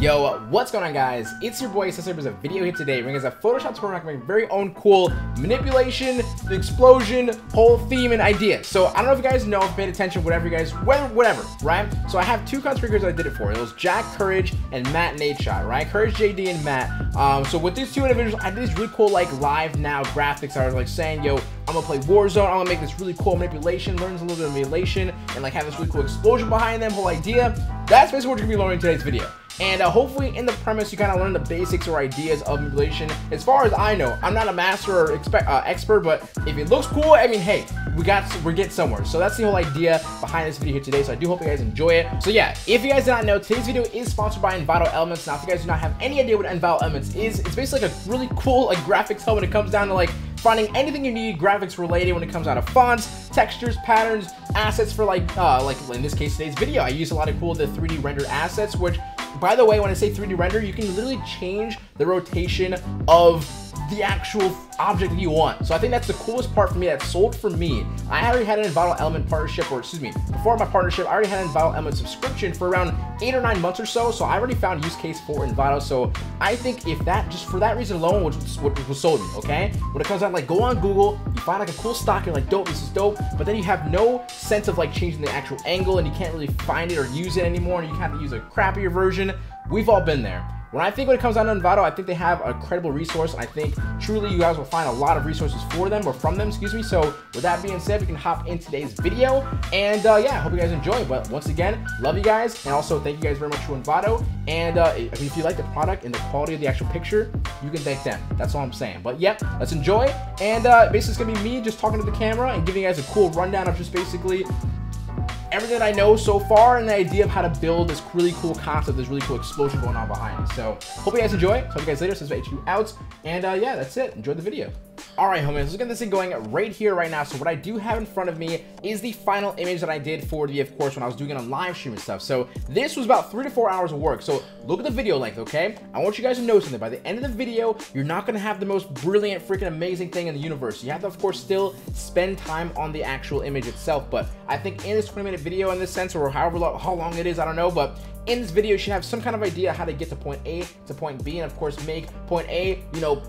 Yo, what's going on guys? It's your boy Seso. There's a video here today bringing us a Photoshop tutorial on my very own cool manipulation, explosion, whole theme and idea. So I don't know if you guys know, if paid attention, whatever you guys, whatever, whatever, right? So I have two content creators I did it for. It was Jack Courage and Matt Nadeshot, right? Courage JD and Matt. Um, so with these two individuals, I did these really cool like live now graphics. I was like saying, yo, I'm gonna play Warzone. I'm gonna make this really cool manipulation, learn a little bit of manipulation, and like have this really cool explosion behind them, whole idea. That's basically what you're gonna be learning in today's video. And uh, hopefully in the premise, you kind of learn the basics or ideas of manipulation. As far as I know, I'm not a master or uh, expert, but if it looks cool, I mean, hey, we got we're getting somewhere. So that's the whole idea behind this video here today. So I do hope you guys enjoy it. So yeah, if you guys did not know, today's video is sponsored by Envato Elements. Now, if you guys do not have any idea what Envato Elements is, it's basically like a really cool like graphics help when it comes down to like finding anything you need graphics related when it comes out of fonts, textures, patterns, assets for like, uh, like in this case, today's video. I use a lot of cool the 3D rendered assets, which by the way, when I say 3D render, you can literally change the rotation of the actual object that you want. So I think that's the coolest part for me that sold for me. I already had an Envato Element partnership, or excuse me, before my partnership, I already had an Envato Element subscription for around eight or nine months or so. So I already found use case for Envato. So I think if that, just for that reason alone, which what was sold me, okay? When it comes out, like go on Google, find like a cool stock, you're like, dope, this is dope. But then you have no sense of like changing the actual angle and you can't really find it or use it anymore. And you have to use a crappier version. We've all been there. When I think when it comes down to Envato, I think they have a credible resource. I think truly you guys will find a lot of resources for them or from them, excuse me. So with that being said, we can hop in today's video. And uh, yeah, I hope you guys enjoy. But once again, love you guys. And also thank you guys very much to Envato. And uh, if you like the product and the quality of the actual picture, you can thank them. That's all I'm saying. But yeah, let's enjoy. And uh, basically it's gonna be me just talking to the camera and giving you guys a cool rundown of just basically everything I know so far and the idea of how to build this really cool concept, this really cool explosion going on behind. So hope you guys enjoy. Talk to you guys later. Seso HQ out. And uh, yeah, that's it. Enjoy the video. All right, homies, let's get this thing going right here, right now. So what I do have in front of me is the final image that I did for the, of course, when I was doing it on live stream and stuff. So this was about three to four hours of work. So look at the video length, okay? I want you guys to know something. By the end of the video, you're not gonna have the most brilliant, freaking amazing thing in the universe. You have to, of course, still spend time on the actual image itself. But I think in this 20 minute video in this sense, or however long, how long it is, I don't know, but in this video, you should have some kind of idea how to get to point A to point B, and of course, make point A, you know,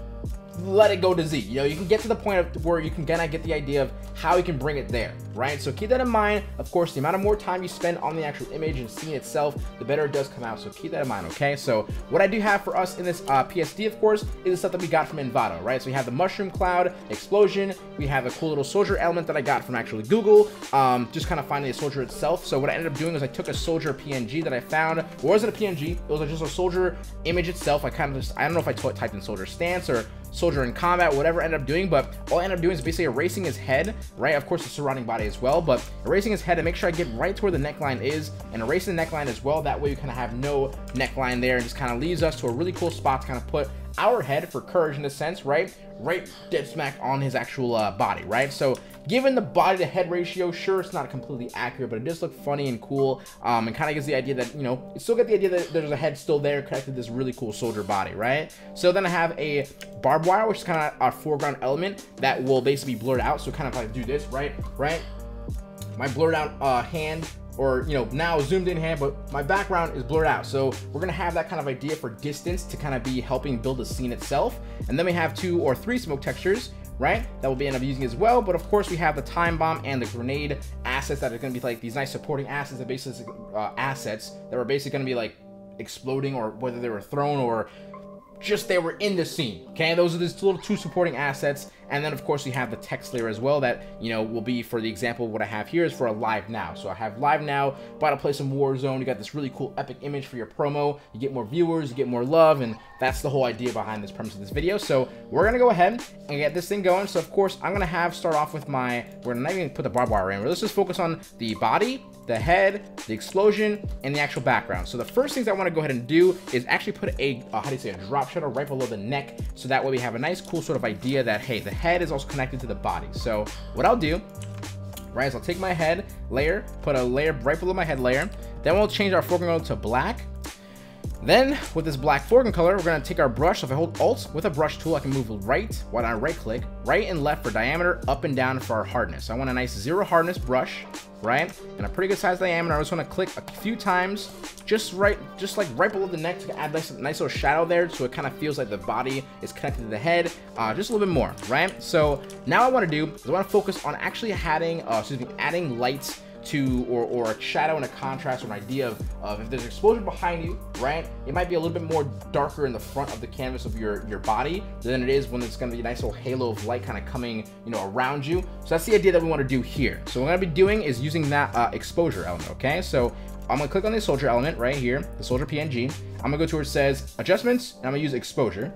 let it go to Z. You know, you can get to the point of where you can kind of get the idea of how you can bring it there, right? So keep that in mind. Of course, the amount of more time you spend on the actual image and scene itself, the better it does come out. So keep that in mind, okay? So what I do have for us in this uh, PSD, of course, is the stuff that we got from Envato, right? So we have the mushroom cloud explosion. We have a cool little soldier element that I got from actually Google, um, just kind of finding the soldier itself. So what I ended up doing is I took a soldier PNG that I found. It wasn't a PNG. It was just a soldier image itself. I kind of just, I don't know if I typed in soldier stance or soldier in combat, whatever I ended up doing, but all I ended up doing is basically erasing his head, right? Of course, the surrounding body as well, but erasing his head to make sure I get right to where the neckline is and erasing the neckline as well. That way, you kind of have no neckline there and just kind of leads us to a really cool spot to kind of put our head for courage in a sense, right? Right dead smack on his actual uh, body, right? So given the body to head ratio, sure, it's not completely accurate, but it does look funny and cool um, and kind of gives the idea that, you know, you still get the idea that there's a head still there connected to this really cool soldier body, right? So then I have a barbed wire, which is kind of our foreground element that will basically be blurred out. So kind of like do this, right? Right? My blurred out uh, hand or you know now zoomed in hand but my background is blurred out so we're gonna have that kind of idea for distance to kind of be helping build the scene itself and then we have two or three smoke textures right? That we'll be end up using as well but of course we have the time bomb and the grenade assets that are going to be like these nice supporting assets that basically uh, assets that are basically going to be like exploding or whether they were thrown or just they were in the scene. Okay, those are the little two supporting assets. And then of course we have the text layer as well that, you know, will be for the example, what I have here is for a live now. So I have live now, about to play some Warzone. You got this really cool epic image for your promo. You get more viewers, you get more love, and that's the whole idea behind this premise of this video. So we're gonna go ahead and get this thing going. So of course I'm gonna have start off with my, we're not even put the barbed wire in, let's just focus on the body, the head, the explosion, and the actual background. So the first things I wanna go ahead and do is actually put a, uh, how do you say, a drop shadow right below the neck. So that way we have a nice cool sort of idea that, hey, the head is also connected to the body. So what I'll do, right, is I'll take my head layer, put a layer right below my head layer. Then we'll change our foreground to black. Then, with this black foreground color, we're going to take our brush. So if I hold Alt with a brush tool, I can move right, while I right click, right and left for diameter, up and down for our hardness. So I want a nice zero hardness brush, right? And a pretty good size diameter. I just want to click a few times, just right, just like right below the neck to add this nice little shadow there so it kind of feels like the body is connected to the head, uh, just a little bit more, right? So now I want to do is I want to focus on actually adding, uh, excuse me, adding lights to or, or a shadow and a contrast or an idea of, of if there's exposure behind you right it might be a little bit more darker in the front of the canvas of your your body than it is when it's going to be a nice little halo of light kind of coming you know around you so that's the idea that we want to do here so what i'm going to be doing is using that uh, exposure element okay so I'm gonna click on the soldier element right here, the soldier PNG. I'm gonna go to where it says adjustments, and I'm gonna use exposure.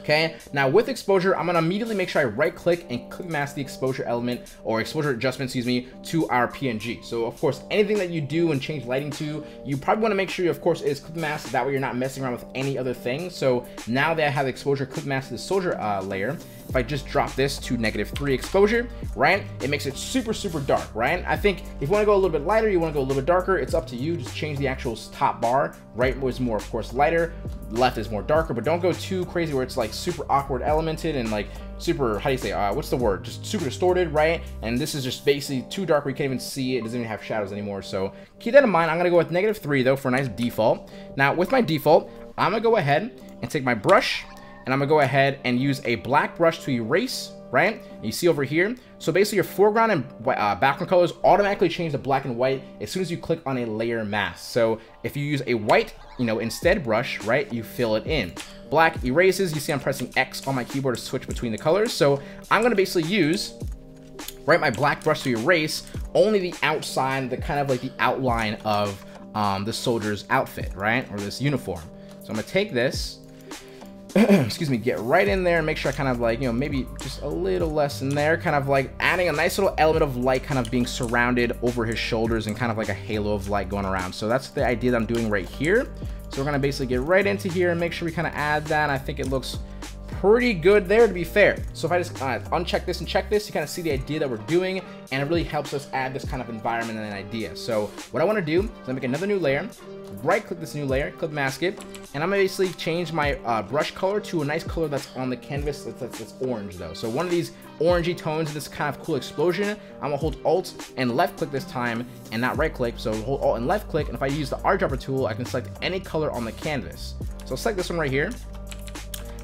Okay, now with exposure, I'm gonna immediately make sure I right click and click mask the exposure element or exposure adjustment, excuse me, to our PNG. So of course, anything that you do and change lighting to, you probably wanna make sure you, of course, is click mask. That way you're not messing around with any other thing. So now that I have exposure click mask to the soldier uh, layer, if I just drop this to negative three exposure, right? It makes it super, super dark, right? I think if you wanna go a little bit lighter, you wanna go a little bit darker, it's up to you. Just change the actual top bar. Right was more, of course, lighter. Left is more darker, but don't go too crazy where it's like super awkward elemented and like super, how do you say, uh, what's the word? Just super distorted, right? And this is just basically too dark where you can't even see it. It doesn't even have shadows anymore. So keep that in mind. I'm gonna go with negative three though for a nice default. Now with my default, I'm gonna go ahead and take my brush and I'm gonna go ahead and use a black brush to erase right? And you see over here, so basically your foreground and uh, background colors automatically change to black and white as soon as you click on a layer mask. So if you use a white, you know, instead brush, right, you fill it in. Black erases, you see I'm pressing X on my keyboard to switch between the colors. So I'm gonna basically use, right, my black brush to erase only the outside, the kind of like the outline of um, the soldier's outfit, right, or this uniform. So I'm gonna take this, excuse me, get right in there and make sure I kind of like, you know, maybe just a little less in there, kind of like adding a nice little element of light kind of being surrounded over his shoulders and kind of like a halo of light going around. So that's the idea that I'm doing right here. So we're gonna basically get right into here and make sure we kind of add that. I think it looks pretty good there to be fair. So if I just uh, uncheck this and check this, you kind of see the idea that we're doing and it really helps us add this kind of environment and an idea. So what I want to do is I make another new layer, right click this new layer, click mask it, and I'm gonna basically change my uh, brush color to a nice color that's on the canvas that's, that's, that's, orange though. So one of these orangey tones, this kind of cool explosion, I'm gonna hold Alt and left click this time and not right click. So hold Alt and left click, and if I use the eyedropper tool, I can select any color on the canvas. So select this one right here,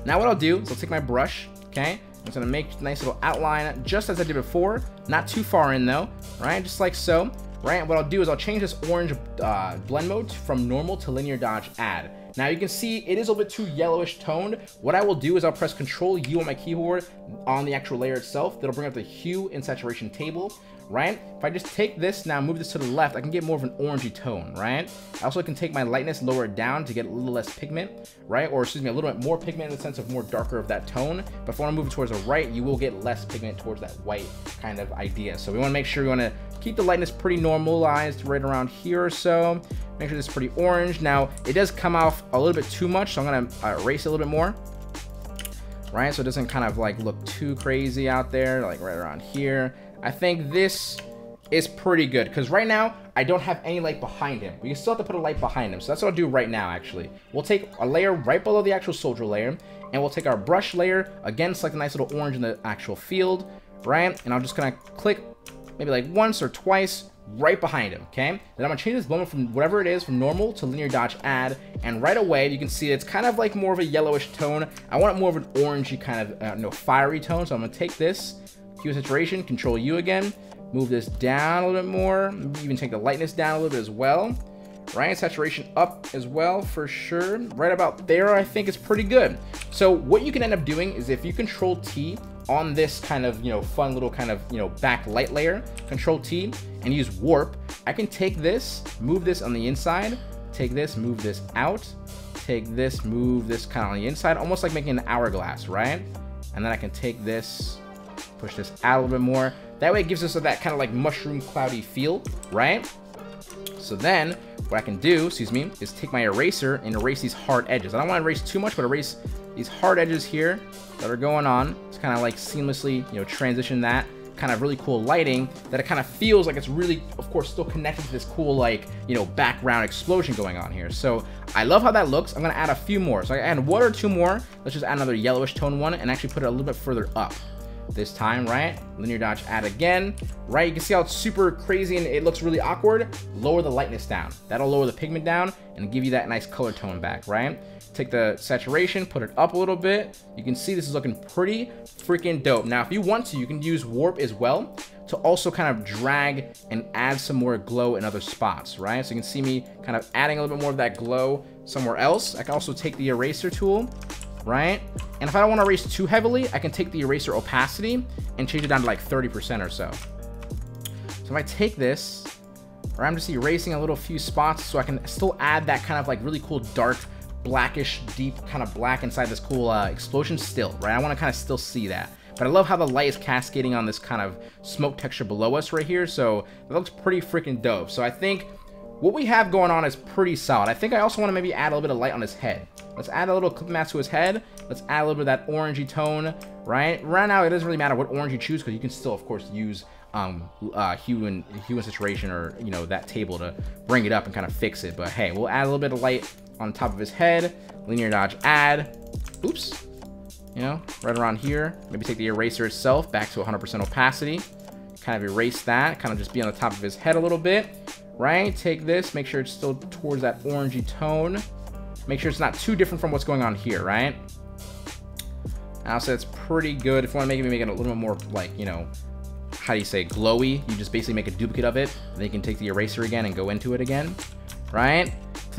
now what I'll do is I'll take my brush, okay? I'm gonna make a nice little outline just as I did before, not too far in though, right? Just like so, right? What I'll do is I'll change this orange uh, blend mode from normal to linear dodge add. Now you can see it is a little bit too yellowish toned. What I will do is I'll press Control U on my keyboard on the actual layer itself. That'll bring up the hue and saturation table right? If I just take this now, move this to the left, I can get more of an orangey tone, right? I also can take my lightness, lower down to get a little less pigment, right? Or excuse me, a little bit more pigment in the sense of more darker of that tone. But if I want to move it towards the right, you will get less pigment towards that white kind of idea. So we want to make sure we want to keep the lightness pretty normalized right around here or so. Make sure this is pretty orange. Now, it does come off a little bit too much, so I'm to uh, erase a little bit more right? So it doesn't kind of like look too crazy out there, like right around here. I think this is pretty good because right now I don't have any light behind him. We still have to put a light behind him. So that's what I'll do right now, actually. We'll take a layer right below the actual soldier layer and we'll take our brush layer, again, select a nice little orange in the actual field, right? And I'm just gonna click maybe like once or twice right behind him, okay? Then I'm gonna change this blend from whatever it is from normal to linear dodge add, and right away you can see it's kind of like more of a yellowish tone. I want it more of an orangey kind of, uh, no, fiery tone, so I'm gonna take this, hue saturation, control U again, move this down a little bit more, maybe even take the lightness down a little bit as well. Right, saturation up as well for sure. Right about there, I think is pretty good. So what you can end up doing is if you control T on this kind of, you know, fun little kind of, you know, back light layer, control T and use warp, I can take this, move this on the inside, take this, move this out, take this, move this kind of on the inside, almost like making an hourglass, right? And then I can take this, push this out a little bit more. That way it gives us that kind of like mushroom cloudy feel, right? So then what I can do, excuse me, is take my eraser and erase these hard edges. I don't want to erase too much, but erase these hard edges here that are going on. It's kind of like seamlessly, you know, transition that kind of really cool lighting that it kind of feels like it's really, of course, still connected to this cool, like, you know, background explosion going on here. So I love how that looks. I'm going to add a few more. So I add one or two more. Let's just add another yellowish tone one and actually put it a little bit further up this time, right? Linear dodge add again, right? You can see how it's super crazy and it looks really awkward. Lower the lightness down. That'll lower the pigment down and give you that nice color tone back, right? Take the saturation, put it up a little bit. You can see this is looking pretty freaking dope. Now, if you want to, you can use warp as well to also kind of drag and add some more glow in other spots, right? So you can see me kind of adding a little bit more of that glow somewhere else. I can also take the eraser tool right? And if I don't want to erase too heavily, I can take the eraser opacity and change it down to like 30% or so. So if I take this, or I'm just erasing a little few spots so I can still add that kind of like really cool dark, blackish, deep kind of black inside this cool uh, explosion still, right? I want to kind of still see that. But I love how the light is cascading on this kind of smoke texture below us right here, so it looks pretty freaking dope. So I think what we have going on is pretty solid. I think I also want to maybe add a little bit of light on his head. Let's add a little clip mask to his head. Let's add a little bit of that orangey tone, right? Right now, it doesn't really matter what orange you choose because you can still, of course, use um, uh, hue and hue and saturation or you know that table to bring it up and kind of fix it. But hey, we'll add a little bit of light on top of his head. Linear dodge add. Oops. You know, right around here. Maybe take the eraser itself back to 100% opacity. Kind of erase that. Kind of just be on the top of his head a little bit right? Take this, make sure it's still towards that orangey tone. Make sure it's not too different from what's going on here, right? I'll say it's pretty good. If you want to make it, make it a little bit more like, you know, how do you say, glowy, you just basically make a duplicate of it. Then you can take the eraser again and go into it again, right?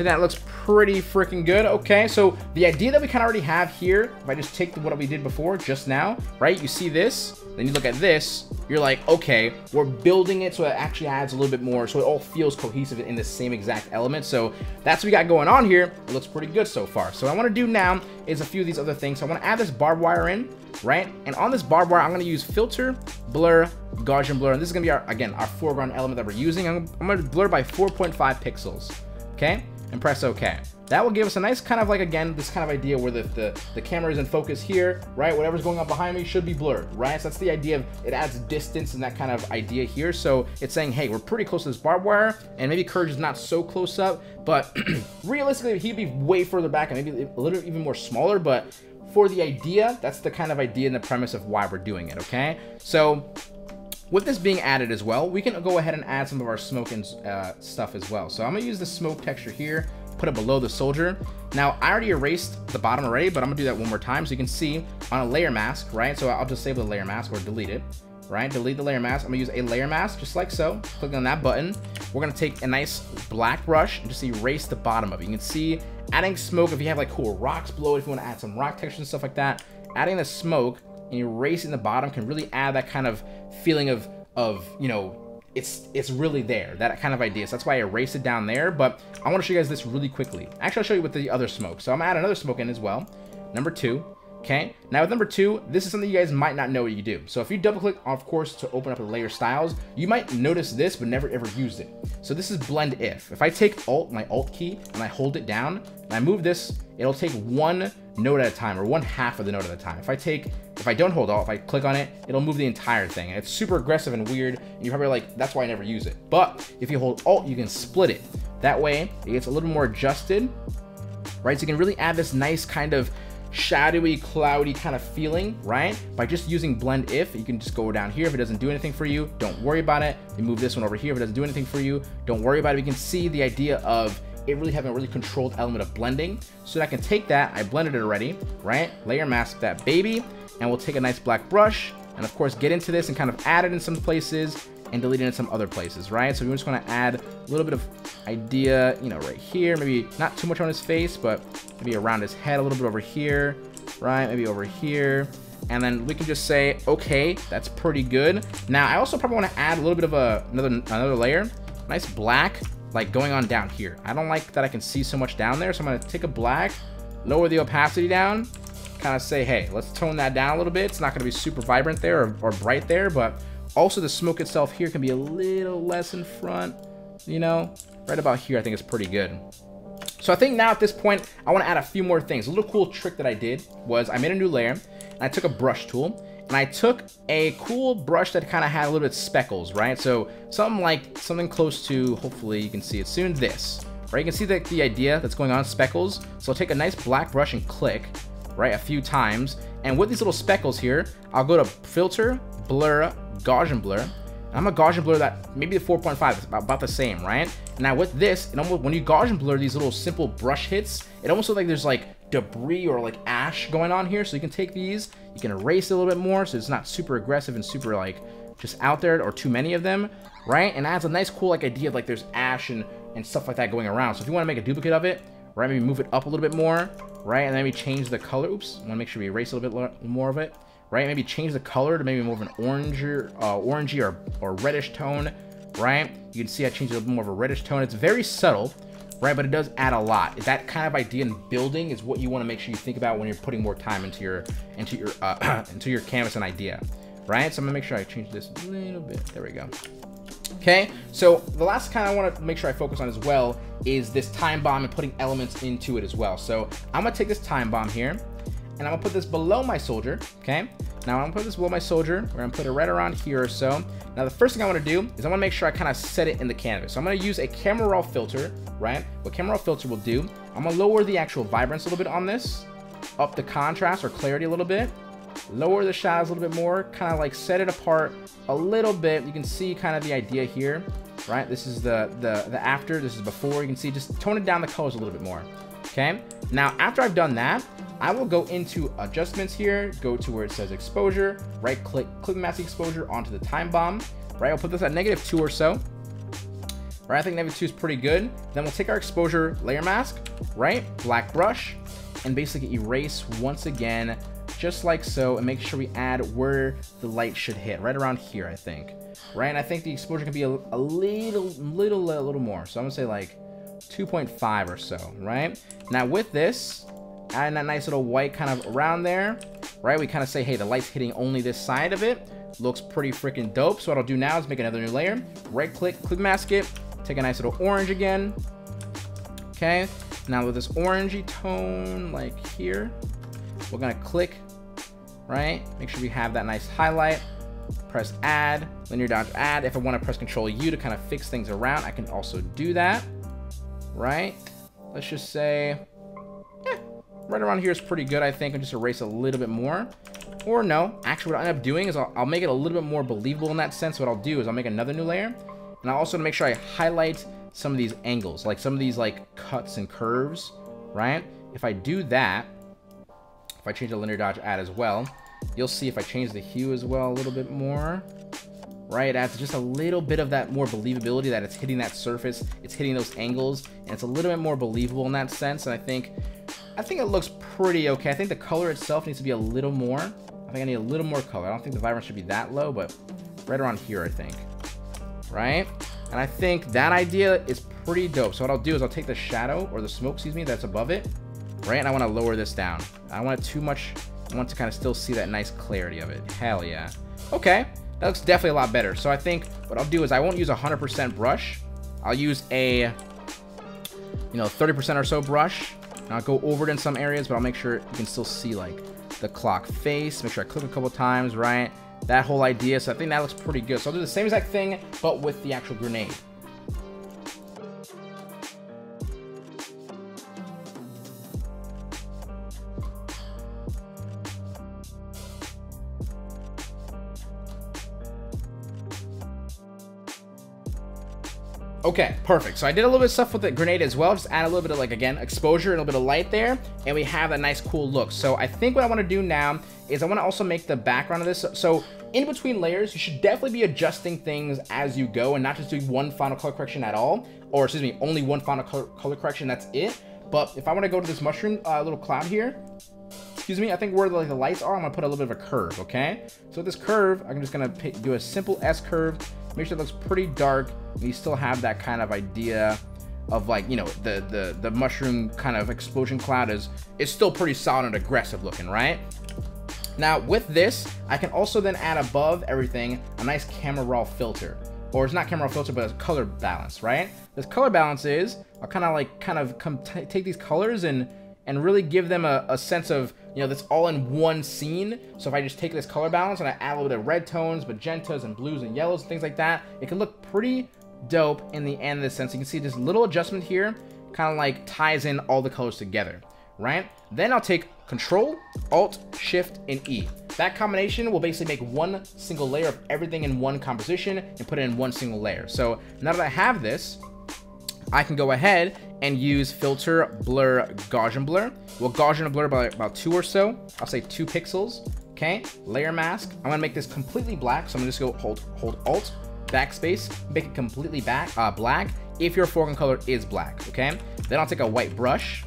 That looks pretty freaking good. Okay, so the idea that we kind of already have here, if I just take what we did before just now, right? You see this, then you look at this, you're like, okay, we're building it so it actually adds a little bit more, so it all feels cohesive in the same exact element. So that's what we got going on here. It looks pretty good so far. So what I want to do now is a few of these other things. So I want to add this barbed wire in, right? And on this barbed wire, I'm going to use filter, blur, Gaussian blur, and this is going to be our, again, our foreground element that we're using. I'm going to blur by 4.5 pixels, okay? And press OK. That will give us a nice kind of like, again, this kind of idea where the, the, the camera is in focus here, right? Whatever's going on behind me should be blurred, right? So that's the idea of it adds distance and that kind of idea here. So it's saying, hey, we're pretty close to this barbed wire and maybe Courage is not so close up, but realistically, he'd be way further back and maybe a little even more smaller, but for the idea, that's the kind of idea and the premise of why we're doing it, okay? So with this being added as well, we can go ahead and add some of our smoke and uh, stuff as well. So I'm gonna use the smoke texture here put it below the soldier. Now, I already erased the bottom already, but I'm gonna do that one more time so you can see on a layer mask, right? So I'll just disable the layer mask or delete it, right? Delete the layer mask. I'm gonna use a layer mask just like so. Click on that button. We're gonna take a nice black brush and just erase the bottom of it. You can see adding smoke if you have like cool rocks below if you wanna add some rock texture and stuff like that. Adding the smoke and erasing the bottom can really add that kind of feeling of, of you know, it's it's really there, that kind of idea. So that's why I erased it down there, but I want to show you guys this really quickly. Actually, I'll show you with the other smoke. So I'm gonna add another smoke in as well. Number two, okay? Now with number two, this is something you guys might not know what you do. So if you double click, of course, to open up the layer styles, you might notice this, but never ever used it. So this is blend if. If I take alt, my alt key, and I hold it down, and I move this, it'll take one note at a time, or one half of the note at a time. If I take, if I don't hold alt, if I click on it, it'll move the entire thing. It's super aggressive and weird, and you're probably like, that's why I never use it. But if you hold alt, you can split it. That way, it gets a little more adjusted, right? So you can really add this nice kind of shadowy, cloudy kind of feeling, right? By just using blend if, you can just go down here. If it doesn't do anything for you, don't worry about it. You move this one over here. If it doesn't do anything for you, don't worry about it. We can see the idea of it really having a really controlled element of blending. So I can take that, I blended it already, right? Layer mask that baby, and we'll take a nice black brush, and of course get into this and kind of add it in some places, and deleting it in some other places, right? So we're just gonna add a little bit of idea, you know, right here, maybe not too much on his face, but maybe around his head a little bit over here, right? Maybe over here. And then we can just say, okay, that's pretty good. Now, I also probably wanna add a little bit of a, another, another layer. Nice black, like going on down here. I don't like that I can see so much down there, so I'm gonna take a black, lower the opacity down, kind of say, hey, let's tone that down a little bit. It's not gonna be super vibrant there or, or bright there, but also the smoke itself here can be a little less in front, you know? Right about here, I think is pretty good. So I think now at this point, I wanna add a few more things. A little cool trick that I did was I made a new layer, and I took a brush tool, and I took a cool brush that kind of had a little bit of speckles, right? So something like, something close to, hopefully you can see it soon, this. Right, you can see the, the idea that's going on, speckles. So I'll take a nice black brush and click, right, a few times. And with these little speckles here, I'll go to filter, blur, Gaussian blur, I'm a Gaussian blur that maybe the 4.5 is about, about the same, right? Now with this, it almost when you Gaussian blur these little simple brush hits, it almost looks like there's like debris or like ash going on here. So you can take these, you can erase a little bit more so it's not super aggressive and super like just out there or too many of them, right? And adds a nice cool like idea of like there's ash and, and stuff like that going around. So if you want to make a duplicate of it, right, maybe move it up a little bit more, right? And then maybe change the color. Oops, to make sure we erase a little bit more of it right? Maybe change the color to maybe more of an oranger, uh, orangey or, or reddish tone, right? You can see I changed it a little more of a reddish tone. It's very subtle, right? But it does add a lot. That kind of idea in building is what you want to make sure you think about when you're putting more time into your into your uh, into your canvas and idea, right? So I'm gonna make sure I change this a little bit. There we go. Okay, so the last kind I want to make sure I focus on as well is this time bomb and putting elements into it as well. So I'm gonna take this time bomb here and I'm gonna put this below my soldier, okay? Now I'm gonna put this below my soldier. We're gonna put it right around here or so. Now the first thing I wanna do is I wanna make sure I kind of set it in the canvas. So I'm gonna use a camera raw filter, right? What camera raw filter will do, I'm gonna lower the actual vibrance a little bit on this, up the contrast or clarity a little bit, lower the shadows a little bit more, kind of like set it apart a little bit. You can see kind of the idea here, right? This is the, the, the after, this is before. You can see just tone it down the colors a little bit more, okay? Now, after I've done that, I will go into adjustments here, go to where it says exposure, right click, click mask exposure onto the time bomb, right? I'll put this at negative two or so. Right, I think negative two is pretty good. Then we'll take our exposure layer mask, right? Black brush, and basically erase once again, just like so, and make sure we add where the light should hit, right around here, I think. Right, and I think the exposure can be a, a little, little, a little more. So I'm gonna say like 2.5 or so, right? Now with this, adding that nice little white kind of around there, right? We kind of say, hey, the light's hitting only this side of it. Looks pretty freaking dope. So what I'll do now is make another new layer. Right click, click mask it, take a nice little orange again. Okay, now with this orangey tone, like here, we're gonna click, right? Make sure we have that nice highlight. Press add, linear dodge add. If I wanna press control U to kind of fix things around, I can also do that, right? Let's just say, right around here is pretty good, I think. I'll just erase a little bit more. Or no, actually what I end up doing is I'll, I'll, make it a little bit more believable in that sense. What I'll do is I'll make another new layer. And I'll also make sure I highlight some of these angles, like some of these like cuts and curves, right? If I do that, if I change the linear dodge add as well, you'll see if I change the hue as well a little bit more, right? It adds just a little bit of that more believability that it's hitting that surface, it's hitting those angles, and it's a little bit more believable in that sense. And I think I think it looks pretty okay. I think the color itself needs to be a little more. I think I need a little more color. I don't think the vibrance should be that low, but right around here, I think. Right? And I think that idea is pretty dope. So what I'll do is I'll take the shadow, or the smoke, excuse me, that's above it, right? And I want to lower this down. I don't want it too much. I want to kind of still see that nice clarity of it. Hell yeah. Okay. That looks definitely a lot better. So I think what I'll do is I won't use a 100% brush. I'll use a, you know, 30% or so brush I'll go over it in some areas, but I'll make sure you can still see like the clock face. Make sure I click a couple times, right? That whole idea. So I think that looks pretty good. So I'll do the same exact thing, but with the actual grenade. Okay, perfect. So I did a little bit of stuff with the grenade as well. Just add a little bit of like, again, exposure and a little bit of light there. And we have a nice cool look. So I think what I want to do now is I want to also make the background of this. So in between layers, you should definitely be adjusting things as you go and not just doing one final color correction at all. Or excuse me, only one final color, correction, that's it. But if I want to go to this mushroom uh, little cloud here, excuse me, I think where the, like, the lights are, I'm to put a little bit of a curve, okay? So this curve, I'm just to do a simple S curve Make sure it looks pretty dark. And you still have that kind of idea of like, you know, the, the, the mushroom kind of explosion cloud is, is still pretty solid and aggressive looking, right? Now with this, I can also then add above everything a nice camera raw filter. Or it's not camera raw filter, but it's color balance, right? This color balance is, I'll kind of like, kind of come take these colors and and really give them a, a sense of, you know, that's all in one scene. So if I just take this color balance and I add a little bit of red tones, magentas and blues and yellows and things like that, it can look pretty dope in the end of the sense. You can see this little adjustment here kind of like ties in all the colors together, right? Then I'll take Control, Alt, Shift, and E. That combination will basically make one single layer of everything in one composition and put it in one single layer. So now that I have this, I can go ahead and use filter, blur, Gaussian blur. We'll Gaussian blur by about two or so. I'll say two pixels. Okay, layer mask. I'm gonna make this completely black. So I'm gonna just go hold, hold Alt, backspace, make it completely back, uh, black if your foreground color is black, okay? Then I'll take a white brush,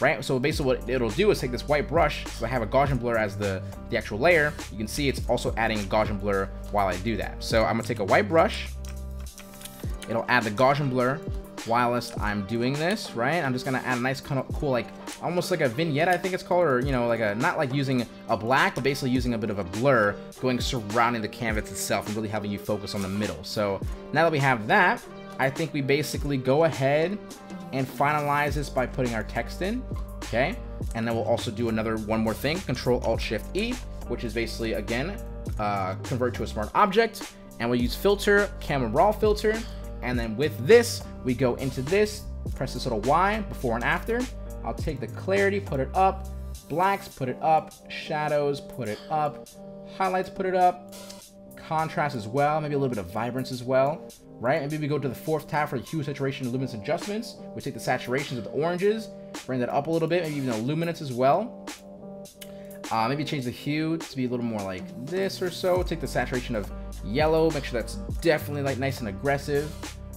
right? So basically what it'll do is take this white brush, so I have a Gaussian blur as the, the actual layer, you can see it's also adding Gaussian blur while I do that. So I'm gonna take a white brush, it'll add the Gaussian blur whilst I'm doing this, right? I'm just gonna add a nice kind of cool, like, almost like a vignette, I think it's called, or, you know, like a, not like using a black, but basically using a bit of a blur going surrounding the canvas itself and really having you focus on the middle. So now that we have that, I think we basically go ahead and finalize this by putting our text in, okay? And then we'll also do another one more thing, Control Alt Shift E, which is basically, again, uh, convert to a smart object. And we'll use filter, camera raw filter. And then with this, we go into this, press this little Y, before and after. I'll take the clarity, put it up, blacks, put it up, shadows, put it up, highlights, put it up, contrast as well, maybe a little bit of vibrance as well right? Maybe we go to the fourth tab for the hue, saturation, and luminance adjustments. We take the saturations of the oranges, bring that up a little bit, maybe even the luminance as well. Uh, maybe change the hue to be a little more like this or so. Take the saturation of yellow, make sure that's definitely like nice and aggressive,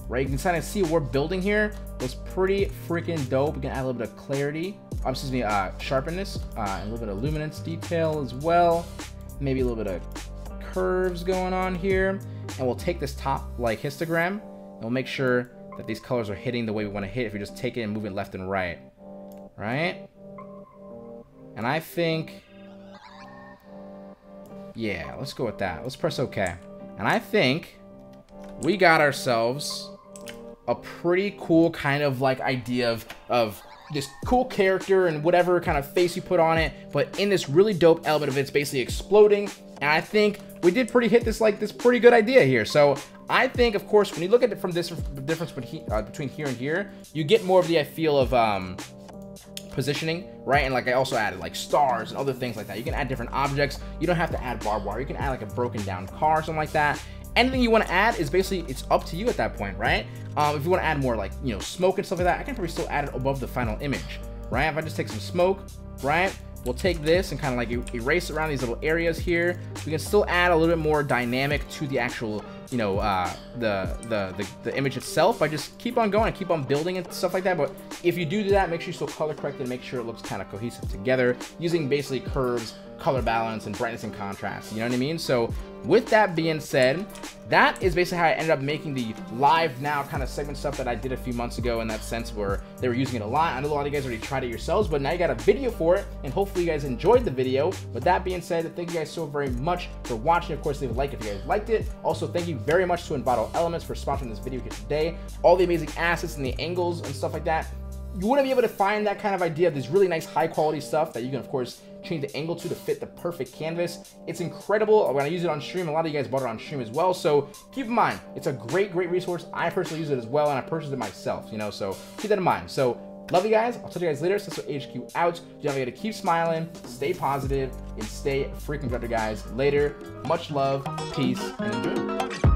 right? You can kind of see what we're building here. It's pretty freaking dope. We can add a little bit of clarity, um, excuse me, uh, sharpness, uh, and a little bit of luminance detail as well. Maybe a little bit of curves going on here and we'll take this top like histogram and we'll make sure that these colors are hitting the way we want to hit if we just take it and move it left and right right and I think yeah let's go with that let's press OK and I think we got ourselves a pretty cool kind of like idea of of this cool character and whatever kind of face you put on it, but in this really dope element of it's basically exploding. And I think we did pretty hit this like this pretty good idea here. So I think, of course, when you look at it from this difference between, uh, between here and here, you get more of the I feel of um, positioning, right? And like I also added like stars and other things like that. You can add different objects. You don't have to add barbed wire. You can add like a broken down car, or something like that. Anything you want to add is basically, it's up to you at that point, right? Um, if you want to add more like, you know, smoke and stuff like that, I can probably still add it above the final image, right? If I just take some smoke, right? We'll take this and kind of like erase around these little areas here. We can still add a little bit more dynamic to the actual, you know, uh, the, the, the, the, image itself I just keep on going and keep on building and stuff like that. But if you do do that, make sure you still color correct and make sure it looks kind of cohesive together using basically curves, color balance, and brightness and contrast. You know what I mean? So with that being said, that is basically how I ended up making the live now kind of segment stuff that I did a few months ago in that sense where they were using it a lot. I know a lot of you guys already tried it yourselves, but now you got a video for it, and hopefully you guys enjoyed the video. With that being said, thank you guys so very much for watching. Of course, leave a like if you guys liked it. Also, thank you very much to Envato Elements for sponsoring this video here today. All the amazing assets and the angles and stuff like that you wouldn't be able to find that kind of idea of this really nice high quality stuff that you can of course change the angle to to fit the perfect canvas. It's incredible. When I use it on stream, a lot of you guys bought it on stream as well. So keep in mind, it's a great, great resource. I personally use it as well, and I purchased it myself, you know, so keep that in mind. So love you guys. I'll talk you guys later. Seso HQ out. You have to keep smiling, stay positive, and stay freaking productive, guys. Later. Much love, peace, and enjoy.